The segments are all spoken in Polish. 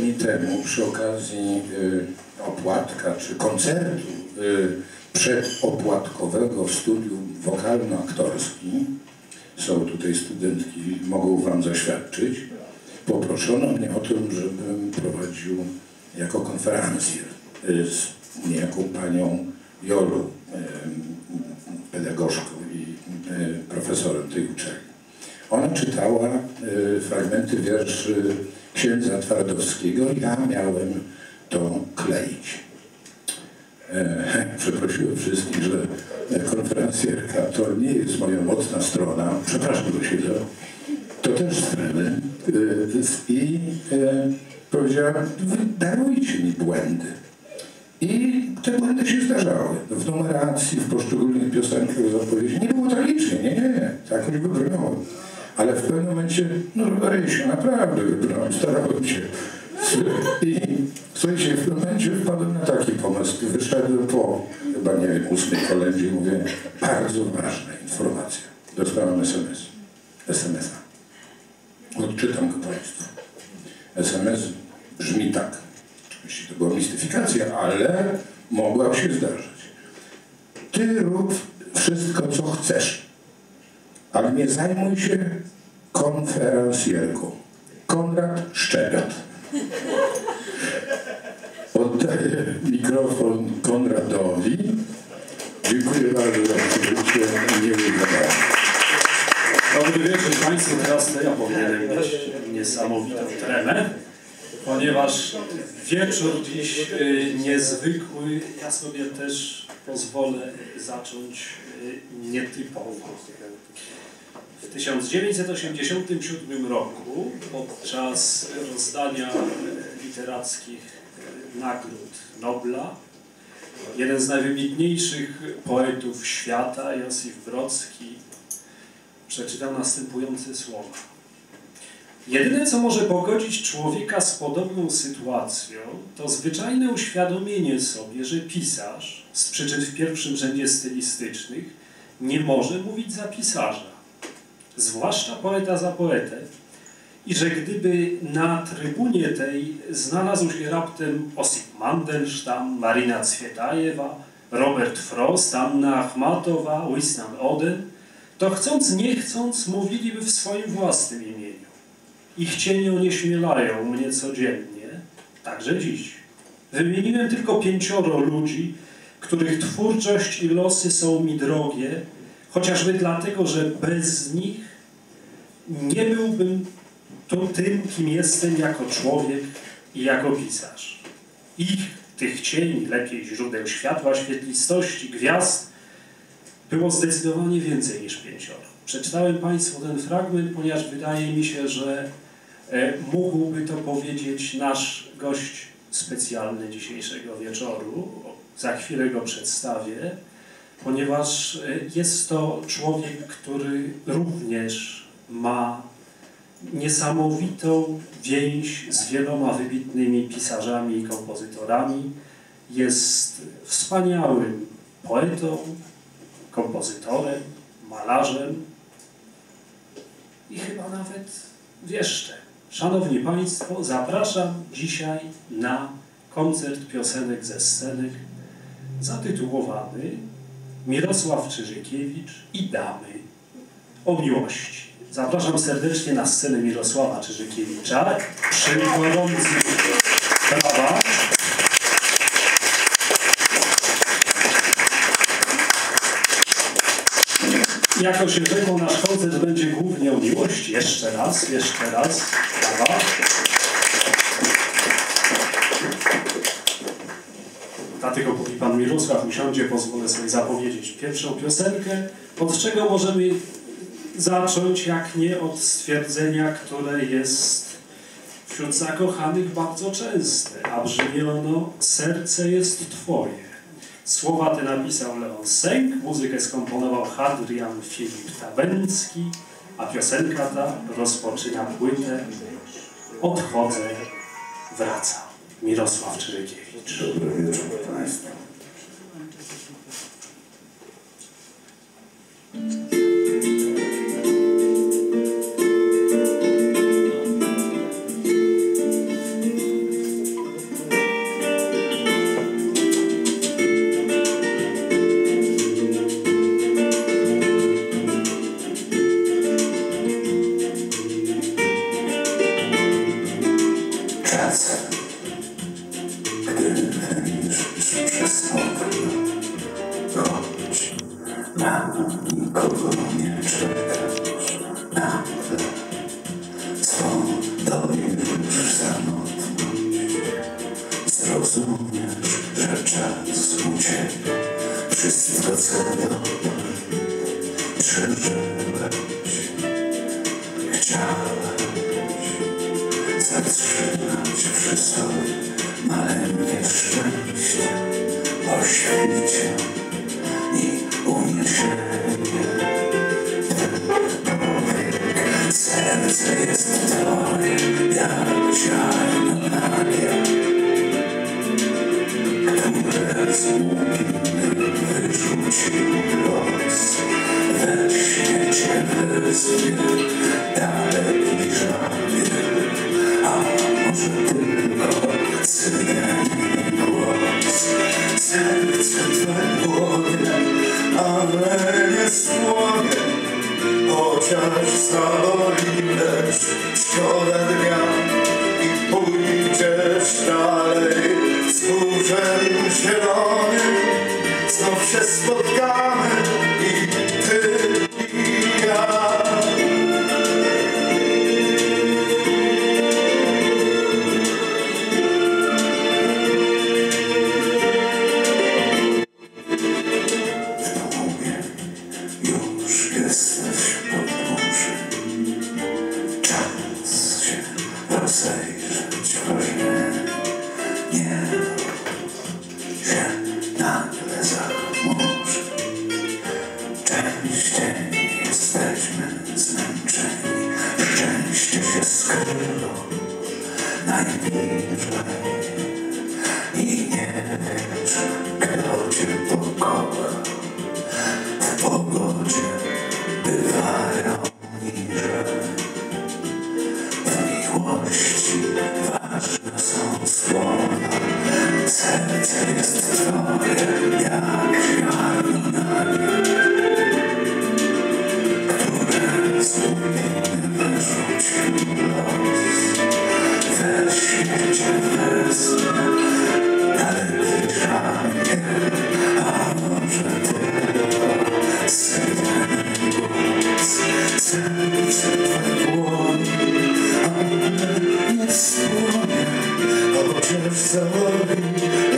dni temu przy okazji y, opłatka czy koncertu y, przedopłatkowego w studium wokalno-aktorskim, są tutaj studentki, mogą Wam zaświadczyć, poproszono mnie o to, żebym prowadził jako konferencjer y, z niejaką panią Jolu, pedagogzką i profesorem tej uczelni. Ona czytała fragmenty wierszy księdza Twardowskiego, ja miałem to kleić. E, przeprosiłem wszystkich, że konferencjerka to nie jest moja mocna strona. Przepraszam, Gosielo. To też strony. E, I e, powiedziałem, darujcie mi błędy. I te błędy się zdarzały. W numeracji, w poszczególnych piosenkach, w zapowiedzi. Nie było tragicznie, nie, nie, nie. Tak choćby wybrnąłem. Ale w pewnym momencie, no Rysiu, naprawdę wybrnąłem, starałem się. I słuchajcie, w pewnym momencie wpadłem na taki pomysł. Wyszedłem po, chyba nie wiem, ósmej kolędzie i mówię, bardzo ważna informacja. Dostałem SMS. SMS-a. Odczytam go Państwu. SMS brzmi tak. Oczywiście to była mistyfikacja, ale mogła się zdarzyć. Ty rób wszystko, co chcesz, ale nie zajmuj się konferencjerką. Konrad Szczebiot. Oddaję mikrofon Konradowi. Dziękuję bardzo za przybycie miłych zabawy. Dobry wieczór Państwu. Teraz to ja powinienem mieć niesamowitą tremę, ponieważ wieczór dziś y, niezwykły. Ja sobie też pozwolę zacząć y, nietypowo. W 1987 roku podczas rozdania literackich nagród Nobla jeden z najwybitniejszych poetów świata, Józef Brocki, przeczytał następujące słowa. Jedyne, co może pogodzić człowieka z podobną sytuacją, to zwyczajne uświadomienie sobie, że pisarz, z przyczyn w pierwszym rzędzie stylistycznych, nie może mówić za pisarza, zwłaszcza poeta za poetę, i że gdyby na trybunie tej znalazł się raptem Osip Mandelstam, Marina Cwietajewa, Robert Frost, Anna Achmatowa, Wisnan Oden, to chcąc nie chcąc mówiliby w swoim własnym imieniu. Ich cienie onieśmielają mnie codziennie, także dziś. Wymieniłem tylko pięcioro ludzi, których twórczość i losy są mi drogie, chociażby dlatego, że bez nich nie byłbym to tym, kim jestem jako człowiek i jako pisarz. Ich, tych cieni, lepiej źródeł światła, świetlistości, gwiazd, było zdecydowanie więcej niż pięcioro. Przeczytałem Państwu ten fragment, ponieważ wydaje mi się, że e, mógłby to powiedzieć nasz gość specjalny dzisiejszego wieczoru. Za chwilę go przedstawię, ponieważ e, jest to człowiek, który również ma niesamowitą więź z wieloma wybitnymi pisarzami i kompozytorami. Jest wspaniałym poetą, kompozytorem, malarzem i chyba nawet wieszczem. Szanowni Państwo, zapraszam dzisiaj na koncert piosenek ze scenek zatytułowany Mirosław Czyżykiewicz i Damy o miłości. Zapraszam serdecznie na scenę Mirosława Czyżykiewicza przy gorących brawa. Jako się rzekło, nasz koncert będzie głównie o miłości. Jeszcze raz, jeszcze raz. Brawa. Dlatego póki Pan Mirosław usiądzie, pozwolę sobie zapowiedzieć pierwszą piosenkę, od czego możemy zacząć, jak nie od stwierdzenia, które jest wśród zakochanych bardzo częste, a brzmi ono serce jest Twoje. Słowa te napisał Leon Sęk, muzykę skomponował Hadrian Filip Tabęcki, a piosenka ta rozpoczyna płytę Odchodzę, wracam. Mirosław Czyrykiewicz. Dobry wieczór Państwu. outside. Spłonie, oczy w załogi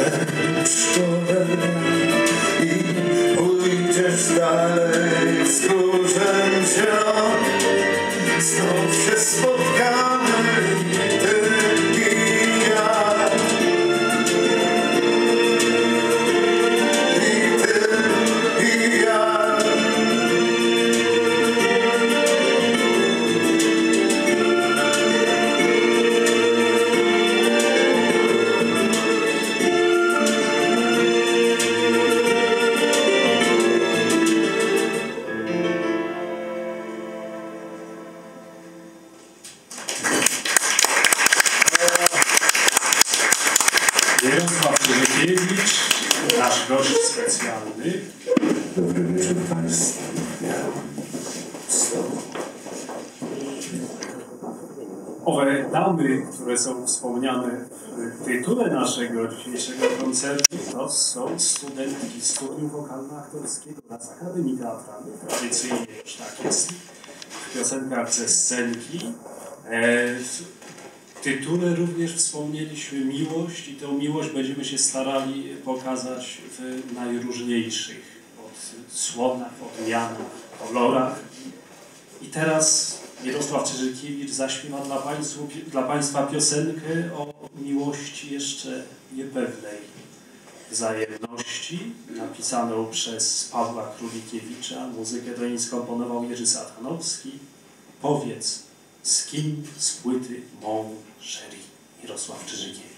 owe damy, które są wspomniane w tytule naszego dzisiejszego koncertu, to są studentki studium wokalno-aktorskiego oraz Akademii Teatralnej, tradycyjnie już tak jest, e, w piosenkach ze scenki. W tytule również wspomnieliśmy miłość i tę miłość będziemy się starali pokazać w najróżniejszych, od słonach, odmianach, kolorach. I teraz Mirosław Czyżykiewicz zaśpiewa dla, Państwu, dla Państwa piosenkę o miłości jeszcze niepewnej wzajemności, napisaną przez Pawła Królikiewicza. Muzykę do niej skomponował Jerzy Satanowski. Powiedz, z kim z płyty Mon Cherie Mirosław Czyżykiewicz.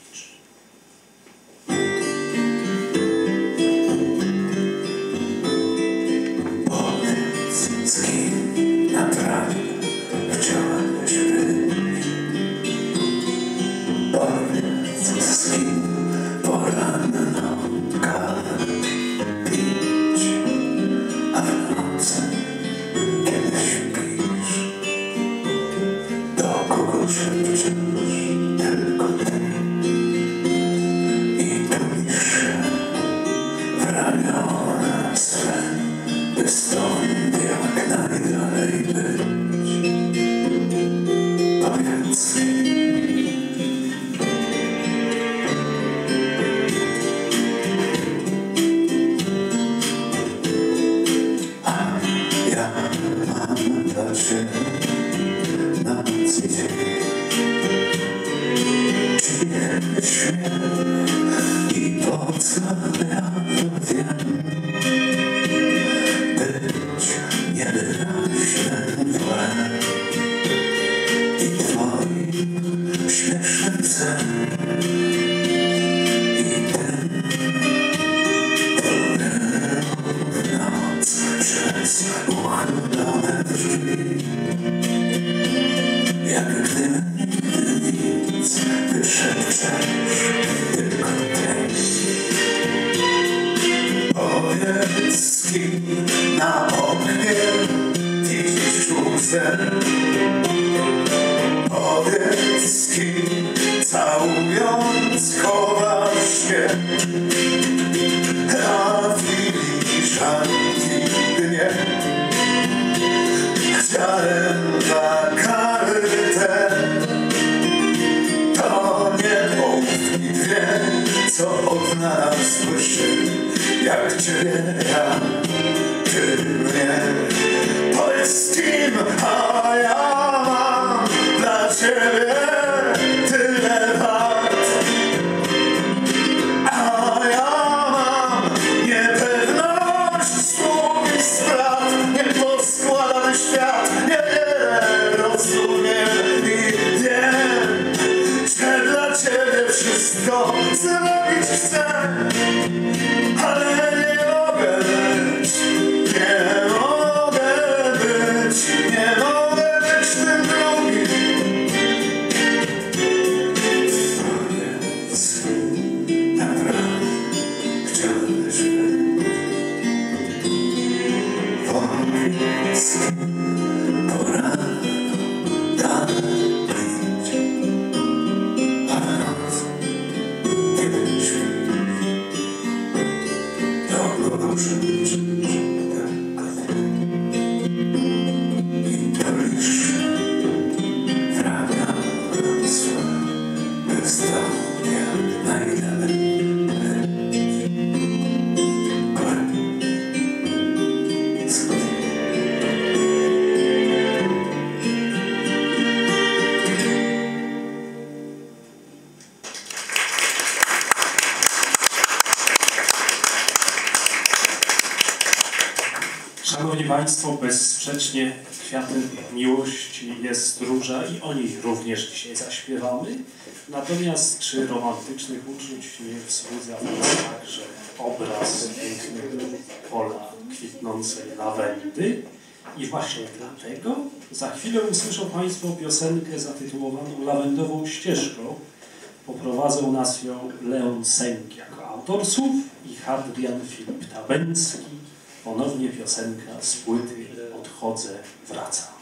Państwo, bezsprzecznie kwiatem miłości jest róża i o niej również dzisiaj zaśpiewamy. Natomiast czy romantycznych uczuć nie wzbudza w także obraz pięknego pola kwitnącej lawendy? I właśnie dlatego za chwilę usłyszą Państwo piosenkę zatytułowaną Lawendową ścieżką. Poprowadzą nas ją Leon Sęk jako autor słów i Hadrian Filip Tabencki Ponownie piosenka z płyty Odchodzę, wracam.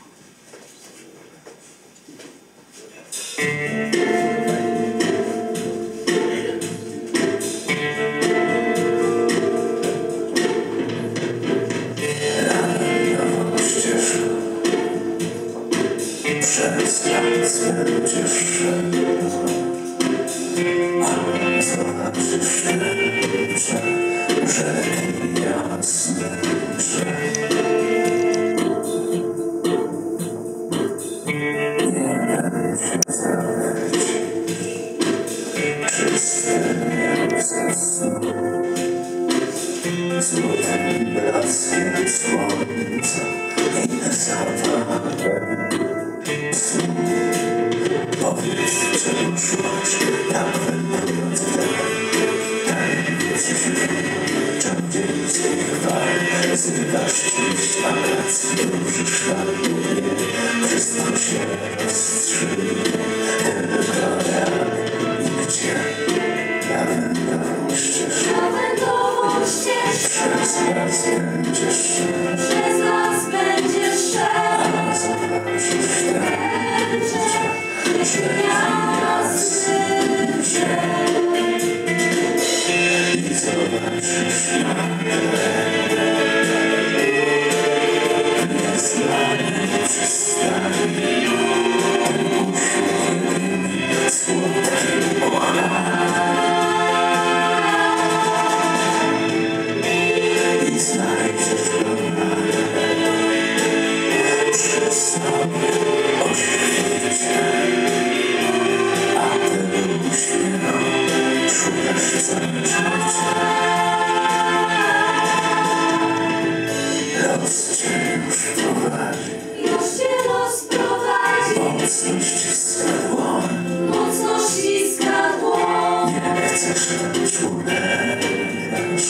Mocno ściska dłoń. Mocno ściska dłoń. Nie chcesz robić ulegać.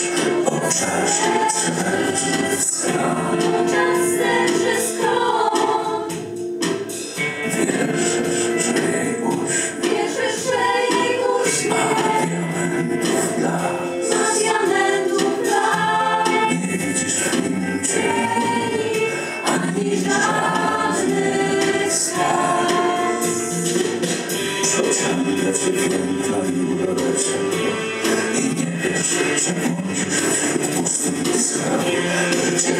Obszar się trzeba w skroń. I'm w pustyni skarb? Czy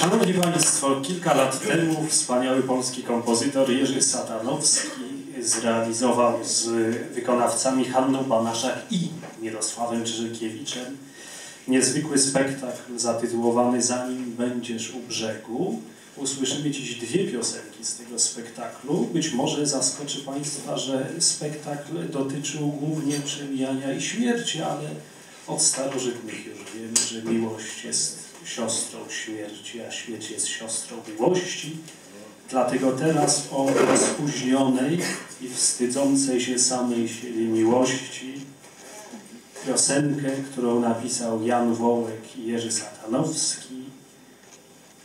Szanowni Państwo, kilka lat temu wspaniały polski kompozytor Jerzy Satanowski zrealizował z wykonawcami Hanną Banaszak i Mirosławem Czyżykiewiczem niezwykły spektakl zatytułowany Zanim będziesz u brzegu. Usłyszymy dziś dwie piosenki z tego spektaklu. Być może zaskoczy Państwa, że spektakl dotyczył głównie przemijania i śmierci, ale od starożytnych już wiemy, że miłość jest siostrą śmierci, a śmierć jest siostrą miłości. Dlatego teraz o spóźnionej i wstydzącej się samej miłości piosenkę, którą napisał Jan Wołek i Jerzy Satanowski,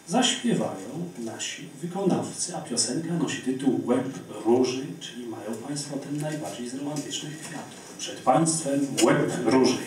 zaśpiewają nasi wykonawcy, a piosenka nosi tytuł Łeb Róży, czyli mają Państwo ten najbardziej z romantycznych kwiatów. Przed Państwem Łeb Róży.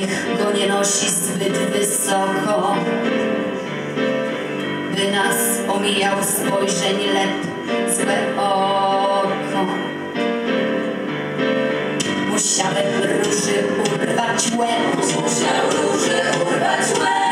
Niech go nie nosi zbyt wysoko, by nas omijał spojrzeń lep złe oko. Musiałem róży urwać łeb. Musiał róży urwać łeb.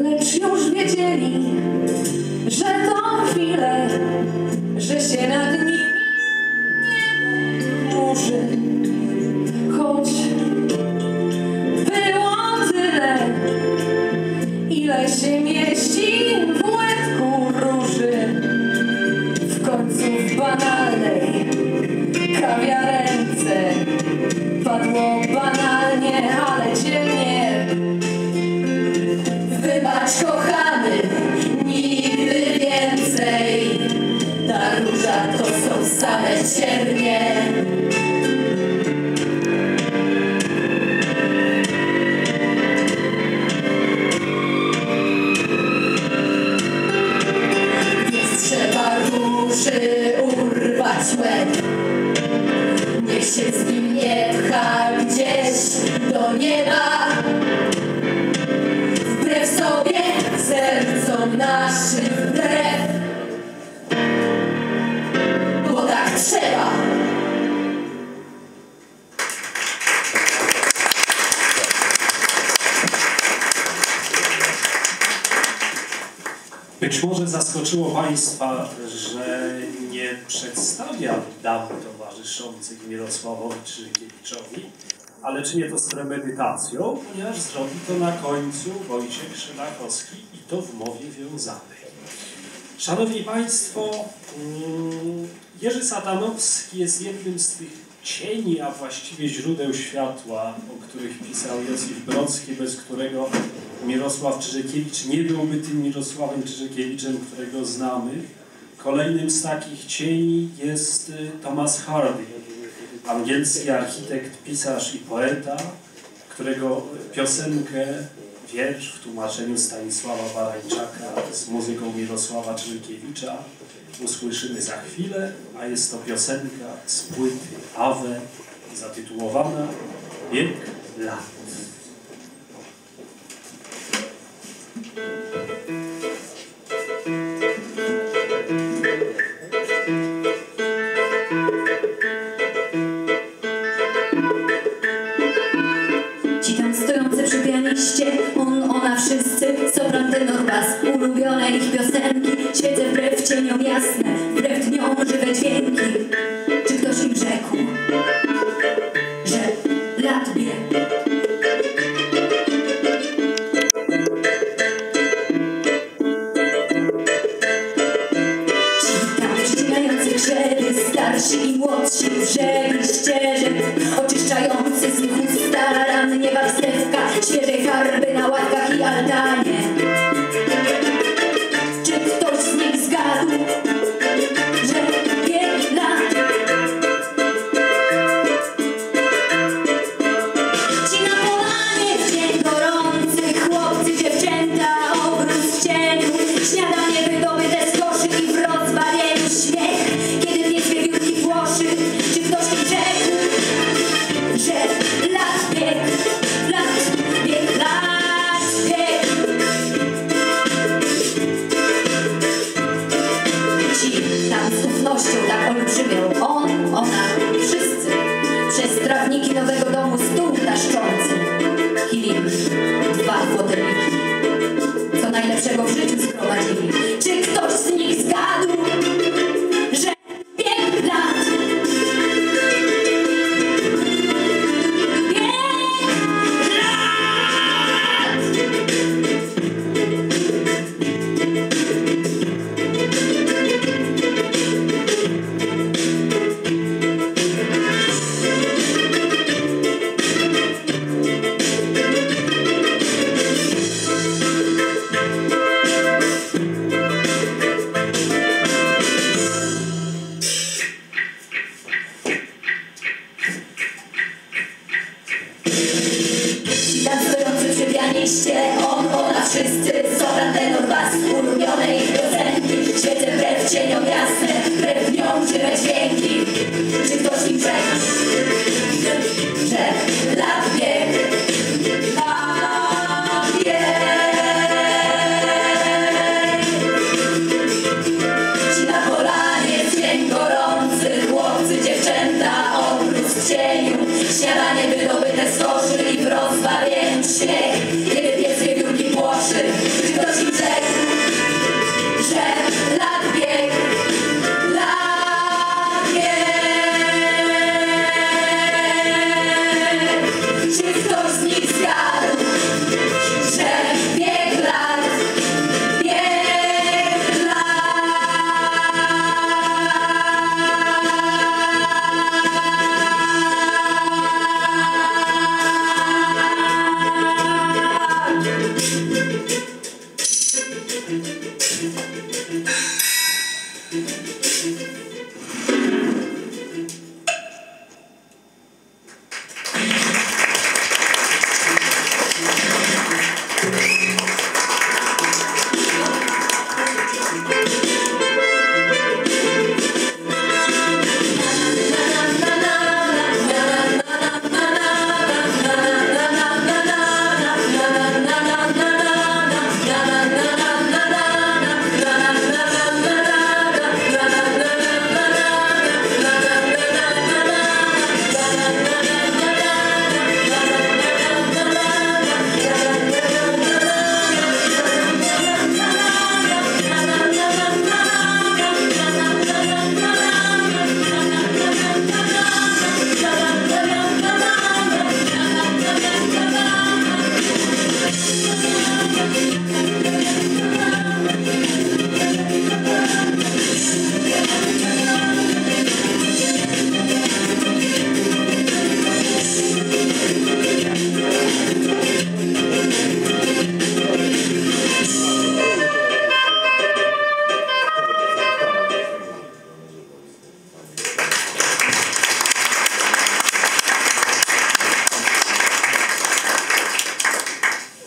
lecz już wiedzieli, zaskoczyło Państwa, że nie przedstawiam dam towarzyszących Mirosławowi Krzykiewiczowi, ale czynię to z premedytacją, ponieważ zrobi to na końcu Wojciech Szylakowski i to w mowie wiązanej. Szanowni Państwo, mm, Jerzy Satanowski jest jednym z tych cieni, a właściwie źródeł światła, o których pisał Józef Brocki, bez którego Mirosław Czyżekiewicz nie byłby tym Mirosławem Czyżekiewiczem, którego znamy. Kolejnym z takich cieni jest y, Thomas Hardy, angielski architekt, pisarz i poeta, którego piosenkę, wiersz w tłumaczeniu Stanisława Barańczaka z muzyką Mirosława Czyżekiewicza usłyszymy za chwilę, a jest to piosenka z płyty Awe zatytułowana Bieg lat.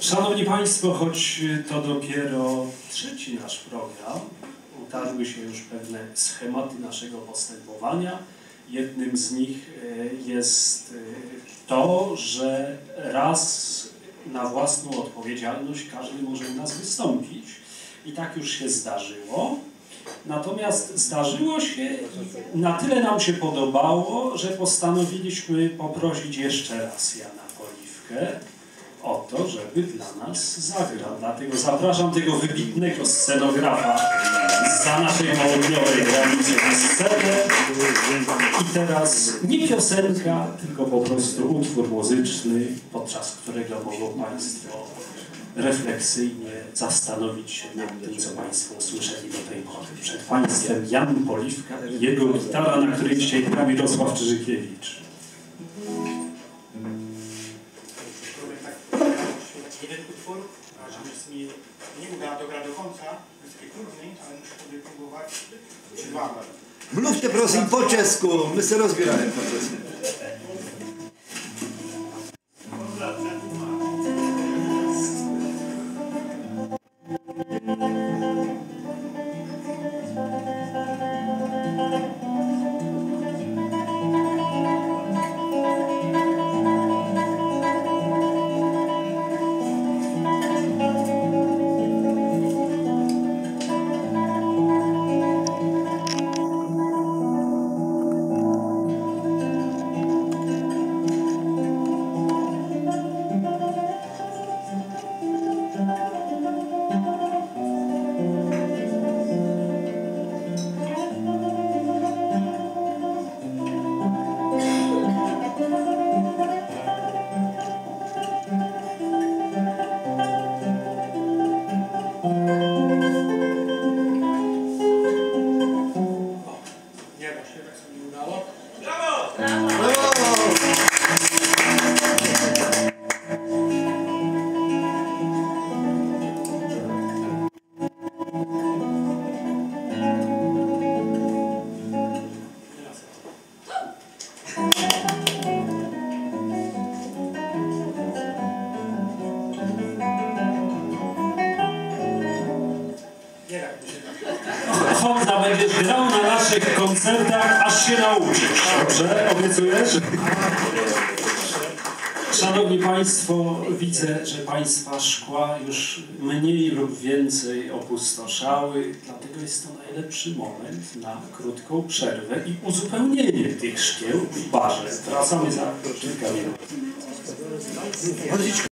Szanowni Państwo, choć to dopiero trzeci nasz program, utarły się już pewne schematy naszego postępowania. Jednym z nich e, jest e, to, że raz na własną odpowiedzialność każdy może u nas wystąpić. I tak już się zdarzyło. Natomiast zdarzyło się na tyle nam się podobało, że postanowiliśmy poprosić jeszcze raz Jana Poliwkę o to, żeby dla nas zagrał. Dlatego zapraszam tego wybitnego scenografa za naszej południowej granicy na scenę. I teraz nie piosenka, tylko po prostu utwór muzyczny, podczas którego mogą Państwo refleksyjnie zastanowić się nad tym, co Państwo usłyszeli do tej pory. Przed Państwem Jan Poliwka i jego gitara, na której dzisiaj gra Mirosław Czyżykiewicz. Jeden utwór, a że jest mi nie uda gra do końca, jest taki ale muszę sobie próbować dwa. Prosím po česku, my se rozbíráme po česku. Opustoszały, dlatego jest to najlepszy moment na krótką przerwę i uzupełnienie tych szkieł w barze. Wracamy za kilka minut.